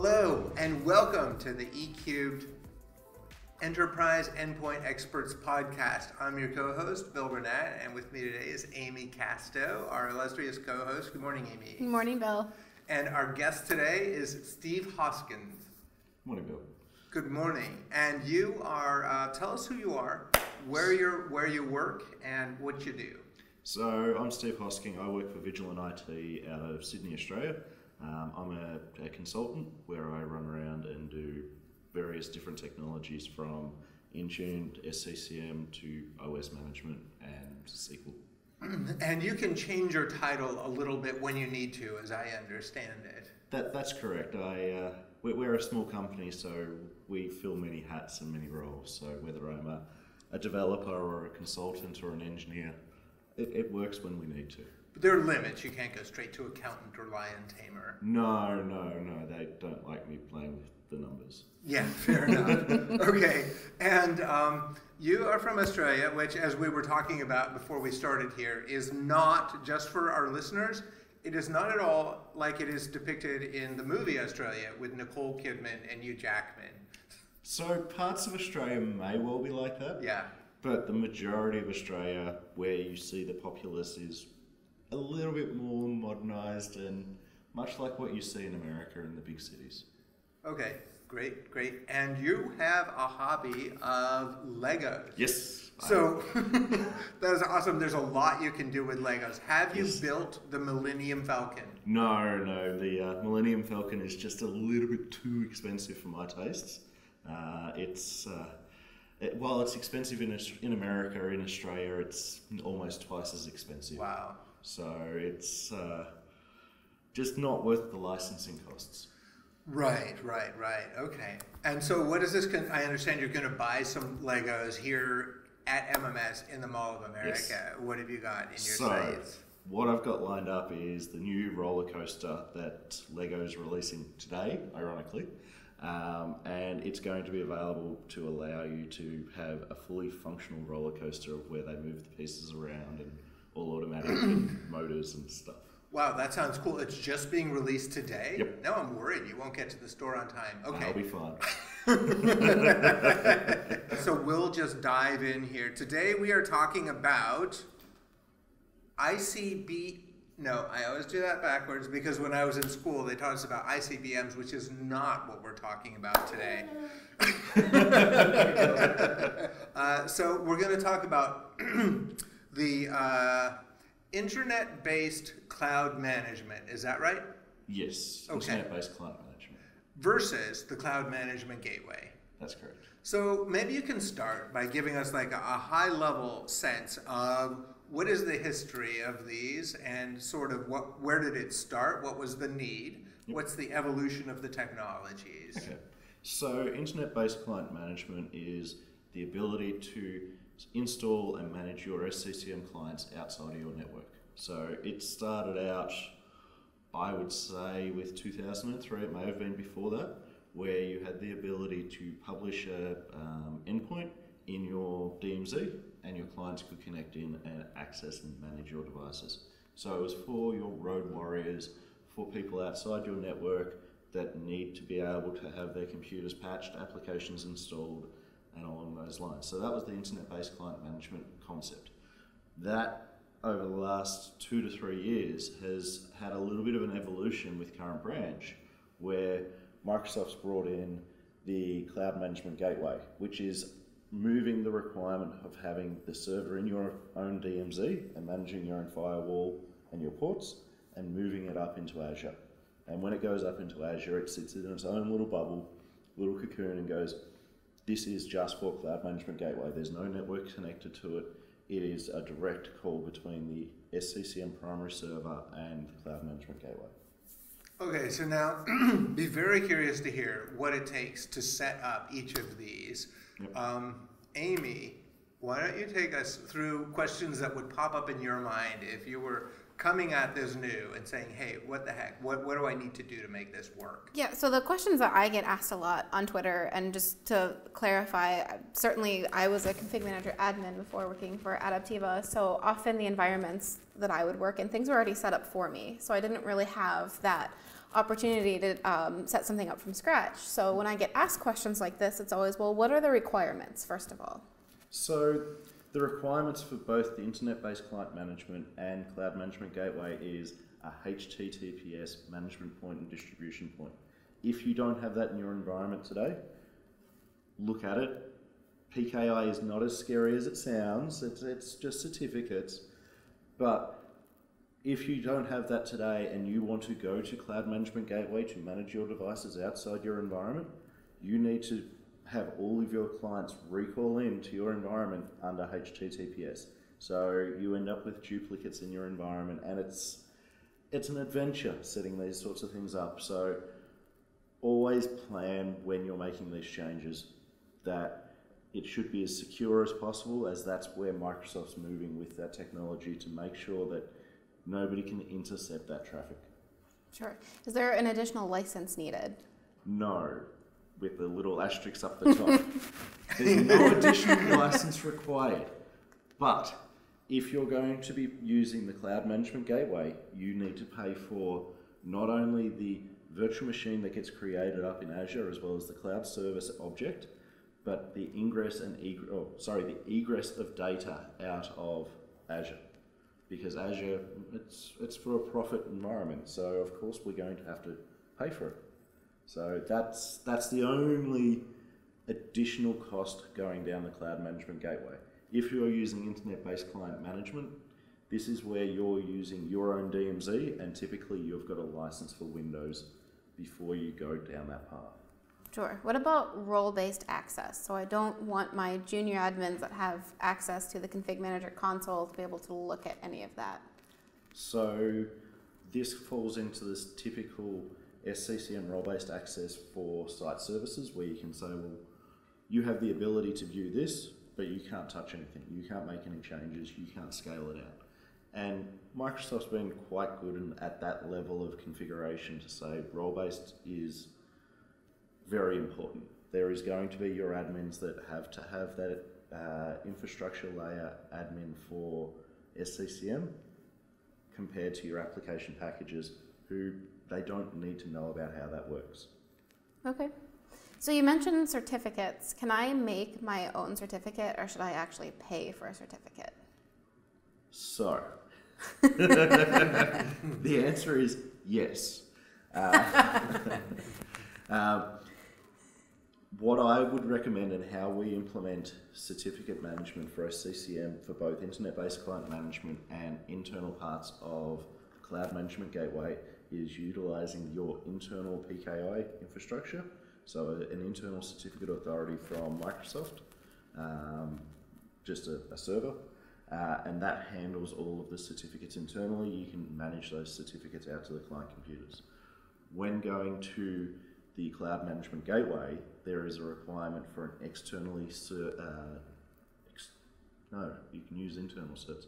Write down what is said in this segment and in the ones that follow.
Hello, and welcome to the eCubed Enterprise Endpoint Experts podcast. I'm your co host, Bill Burnett, and with me today is Amy Casto, our illustrious co host. Good morning, Amy. Good morning, Bill. And our guest today is Steve Hoskins. Good Morning, Bill. Good morning. And you are, uh, tell us who you are, where, you're, where you work, and what you do. So, I'm Steve Hosking. I work for Vigilant IT out of Sydney, Australia. Um, I'm a, a, consultant where I run around and do various different technologies from Intune, SCCM to OS management and SQL. And you can change your title a little bit when you need to, as I understand it. That, that's correct. I, uh, we're a small company, so we fill many hats and many roles. So whether I'm a, a developer or a consultant or an engineer, it, it works when we need to. There are limits. You can't go straight to accountant or lion tamer. No, no, no. They don't like me playing with the numbers. Yeah, fair enough. okay, and um, you are from Australia, which, as we were talking about before we started here, is not just for our listeners. It is not at all like it is depicted in the movie Australia with Nicole Kidman and Hugh Jackman. So parts of Australia may well be like that. Yeah. But the majority of Australia, where you see the populace, is a little bit more modernised and much like what you see in America in the big cities. Okay, great, great. And you have a hobby of Legos. Yes. So that is awesome. There's a lot you can do with Legos. Have you yes. built the Millennium Falcon? No, no. The uh, Millennium Falcon is just a little bit too expensive for my tastes. Uh, it's uh, it, while it's expensive in in America, in Australia, it's almost twice as expensive. Wow. So it's uh, just not worth the licensing costs. Right, right, right. Okay. And so, what is this? Con- I understand you're going to buy some Legos here at MMS in the Mall of America. Yes. What have you got in your so, sites? What I've got lined up is the new roller coaster that Lego's releasing today, ironically. Um, and it's going to be available to allow you to have a fully functional roller coaster of where they move the pieces around and all automatic motors and stuff. Wow, that sounds cool. It's just being released today? Yep. Now I'm worried you won't get to the store on time. Okay. I'll be fine. so we'll just dive in here. Today we are talking about ICB. No, I always do that backwards because when I was in school they taught us about ICBMs, which is not what we're talking about today. uh, so we're going to talk about the. Uh, internet based cloud management. Is that right? Yes. Okay. Internet based cloud management. Versus the cloud management gateway. That's correct. So maybe you can start by giving us like a, high level sense of what is the history of these and sort of what where did it start? What was the need? Yep. What's the evolution of the technologies? Okay. So internet based client management is the ability to install and manage your SCCM clients outside of your network. So it started out, I would say, with 2003, it may have been before that, where you had the ability to publish a um, endpoint in your DMZ and your clients could connect in and access and manage your devices. So it was for your road warriors, for people outside your network that need to be able to have their computers patched, applications installed, and along those lines. So that was the internet-based client management concept. That over the last two to three years has had a little bit of an evolution with current branch where Microsoft's brought in the cloud management gateway, which is moving the requirement of having the server in your own DMZ and managing your own firewall and your ports and moving it up into Azure. And when it goes up into Azure, it sits in its own little bubble, little cocoon, and goes, this is just for Cloud Management Gateway. There's no network connected to it. It is a direct call between the SCCM primary server and the Cloud Management Gateway. Okay, so now be very curious to hear what it takes to set up each of these. Yep. Um, Amy, why don't you take us through questions that would pop up in your mind if you were coming at this new and saying, hey, what the heck? What, what do I need to do to make this work? Yeah, so the questions that I get asked a lot on Twitter, and just to clarify, certainly I was a config manager admin before working for Adaptiva, so often the environments that I would work in, things were already set up for me. So I didn't really have that opportunity to um, set something up from scratch. So when I get asked questions like this, it's always, well, what are the requirements, first of all? So the requirements for both the internet-based client management and cloud management gateway is a HTTPS management point and distribution point. If you don't have that in your environment today, look at it. PKI is not as scary as it sounds. It's, it's just certificates. But if you don't have that today and you want to go to Cloud Management Gateway to manage your devices outside your environment, you need to have all of your clients recall into your environment under HTTPS. So you end up with duplicates in your environment, and it's it's an adventure setting these sorts of things up. So always plan when you're making these changes that it should be as secure as possible, as that's where Microsoft's moving with that technology to make sure that nobody can intercept that traffic. Sure. Is there an additional license needed? No, with the little asterisks up the top. There's no additional license required. But if you're going to be using the Cloud Management Gateway, you need to pay for not only the virtual machine that gets created up in Azure as well as the cloud service object, but the ingress and egress, oh, sorry, the egress of data out of Azure. Because Azure, it's, it's for a profit environment, so of course we're going to have to pay for it. So that's, that's the only additional cost going down the cloud management gateway. If you're using internet-based client management, this is where you're using your own DMZ and typically you've got a license for Windows before you go down that path. Sure. What about role-based access? So I don't want my junior admins that have access to the config manager console to be able to look at any of that. So this falls into this typical SCCM role-based access for site services where you can say, well, you have the ability to view this, but you can't touch anything. You can't make any changes. You can't scale it out. And Microsoft's been quite good at that level of configuration to say role-based is very important. There is going to be your admins that have to have that uh, infrastructure layer admin for SCCM compared to your application packages who they don't need to know about how that works. Okay. So you mentioned certificates. Can I make my own certificate or should I actually pay for a certificate? So, the answer is yes. Uh, uh, what I would recommend and how we implement certificate management for SCCM for both internet-based client management and internal parts of Cloud Management Gateway is utilizing your internal PKI infrastructure, so an internal certificate authority from Microsoft, um, just a, a server, uh, and that handles all of the certificates internally. You can manage those certificates out to the client computers. When going to the Cloud Management Gateway, there is a requirement for an externally, uh, ex no, you can use internal certs.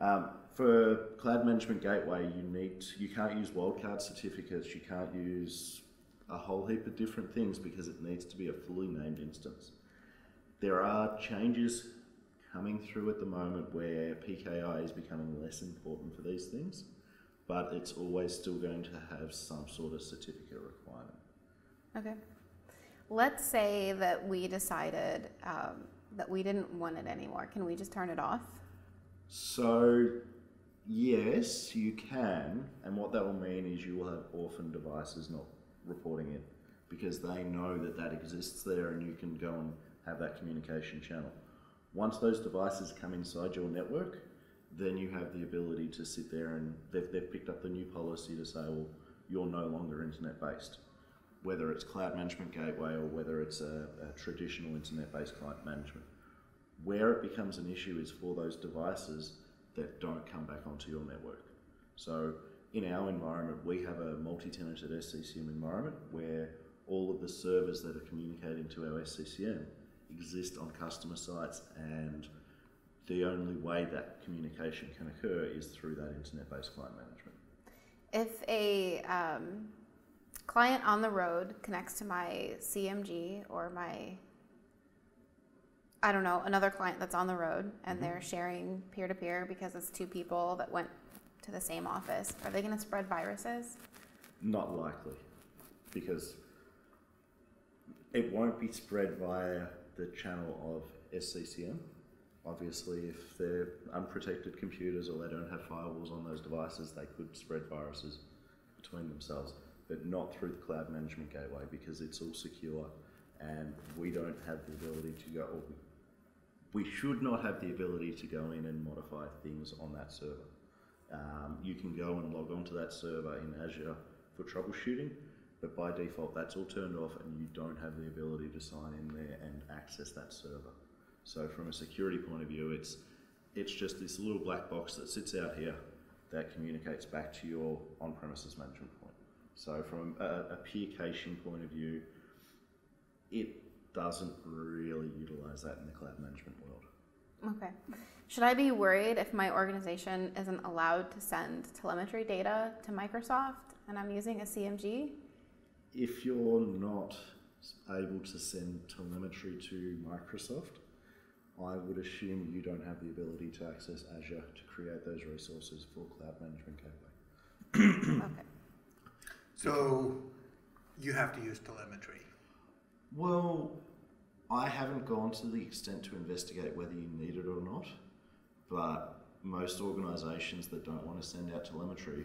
Um, for Cloud Management Gateway, you need to, you can't use wildcard certificates. You can't use a whole heap of different things because it needs to be a fully named instance. There are changes coming through at the moment where PKI is becoming less important for these things, but it's always still going to have some sort of certificate requirement. Okay. Let's say that we decided um, that we didn't want it anymore. Can we just turn it off? So, yes, you can, and what that will mean is you will have orphan devices not reporting it because they know that that exists there and you can go and have that communication channel. Once those devices come inside your network, then you have the ability to sit there and they've, they've picked up the new policy to say, well, you're no longer internet based. Whether it's cloud management gateway or whether it's a, a traditional internet based client management. Where it becomes an issue is for those devices that don't come back onto your network. So in our environment, we have a multi-tenanted SCCM environment where all of the servers that are communicating to our SCCM exist on customer sites and the only way that communication can occur is through that internet-based client management. If a um, client on the road connects to my CMG or my, I don't know, another client that's on the road and Mhm. they're sharing peer to peer because it's two people that went to the same office, are they going to spread viruses? Not likely, because it won't be spread via the channel of SCCM. Obviously, if they're unprotected computers or they don't have firewalls on those devices, they could spread viruses between themselves, but not through the cloud management gateway because it's all secure and we don't have the ability to go, or we, should not have the ability to go in and modify things on that server. Um, you can go and log onto that server in Azure for troubleshooting, but by default that's all turned off and you don't have the ability to sign in there and access that server. So from a security point of view, it's it's just this little black box that sits out here that communicates back to your on-premises management point. So from a, a peer caching point of view, it doesn't really utilize that in the cloud management world. Okay. Should I be worried if my organization isn't allowed to send telemetry data to Microsoft and I'm using a CMG? If you're not able to send telemetry to Microsoft, I would assume you don't have the ability to access Azure to create those resources for Cloud Management Gateway. okay. So you have to use telemetry. Well, I haven't gone to the extent to investigate whether you need it or not, but most organisations that don't want to send out telemetry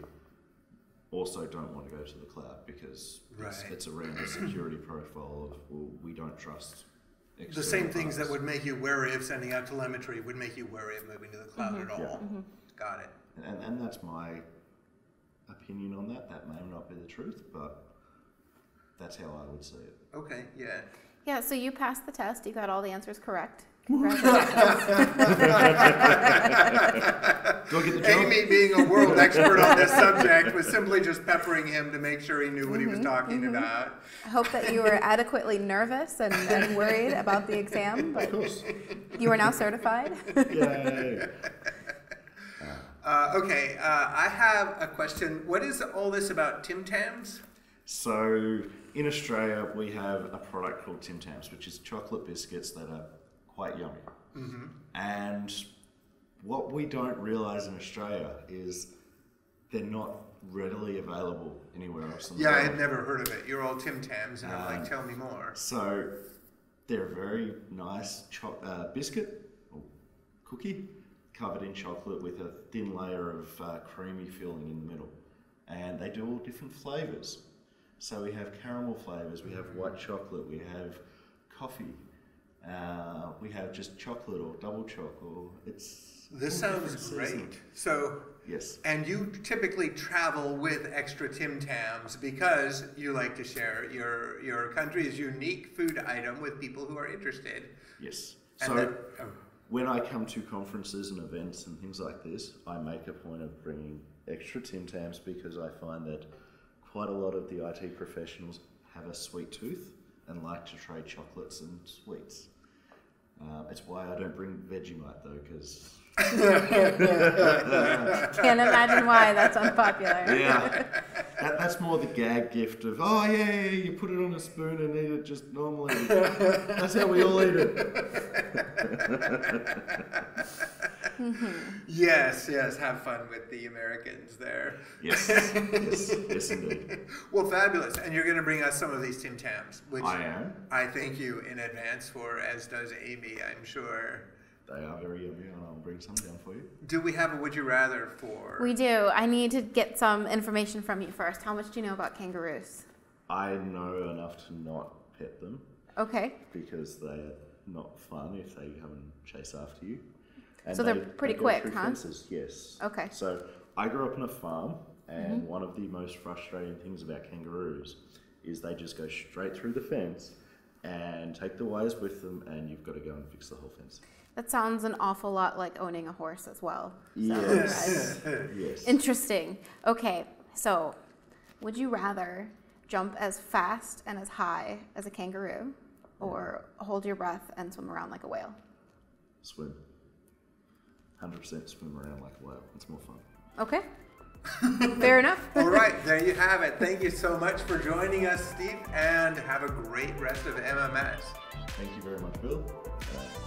also don't want to go to the cloud because it's, Right. it's around the security profile of well, we don't trust. The external same things that would make you wary of sending out telemetry would make you wary of moving to the cloud Mhm. at all. Yeah. Got it. And, and that's my opinion on that. That may not be the truth, but that's how I would say it. Okay, yeah. Yeah, so you passed the test. You got all the answers correct. Congratulations. Do I get the job? Amy, being a world expert on this subject, was simply just peppering him to make sure he knew what he was talking about. I hope that you were adequately nervous and, and worried about the exam, Of but course. you are now certified. Yay. Uh, okay, uh, I have a question. What is all this about Tim Tams? So in Australia, we have a product called Tim Tams, which is chocolate biscuits that are quite yummy. Mm-hmm. And what we don't realize in Australia is they're not readily available anywhere else in the Yeah, I had never heard of it. You're all Tim Tams, and I'm Um, like, tell me more. So they're a very nice cho- uh, biscuit or cookie covered in chocolate with a thin layer of uh, creamy filling in the middle. And they do all different flavors. So we have caramel flavors, we have white chocolate, we have coffee, uh, we have just chocolate or double chocolate. Or it's This sounds great. So, Yes. and you typically travel with extra Tim Tams because you like to share your your country's unique food item with people who are interested. Yes. And So that, oh, when I come to conferences and events and things like this, I make a point of bringing extra Tim Tams because I find that quite a lot of the IT professionals have a sweet tooth and like to trade chocolates and sweets. Um, it's why I don't bring Vegemite though, because Can't imagine why that's unpopular. yeah, that, that's more the gag gift of oh yeah, yeah, yeah, you put it on a spoon and eat it just normally. that's how we all eat it. Mm-hmm. yes, yes, have fun with the Americans there. Yes, yes, yes, indeed. Well, fabulous. And you're going to bring us some of these Tim Tams, which I am. I thank you in advance for, as does Amy, I'm sure. They are very yummy, and I'll bring some down for you. Do we have a would you rather for? We do. I need to get some information from you first. How much do you know about kangaroos? I know enough to not pet them Okay. because they're not fun if they come and chase after you. So they're pretty go quick, huh? Fences, yes. Okay. So I grew up on a farm, and Mm-hmm. one of the most frustrating things about kangaroos is they just go straight through the fence and take the wires with them, and you've got to go and fix the whole fence. That sounds an awful lot like owning a horse as well. So, Yes. yes. Interesting. Okay, so would you rather jump as fast and as high as a kangaroo or hold your breath and swim around like a whale? Swim. 100% swim around like a whale. It's more fun. Okay. Fair enough. All right, there you have it. Thank you so much for joining us, Steve, and have a great rest of MMS. Thank you very much, Bill. Uh,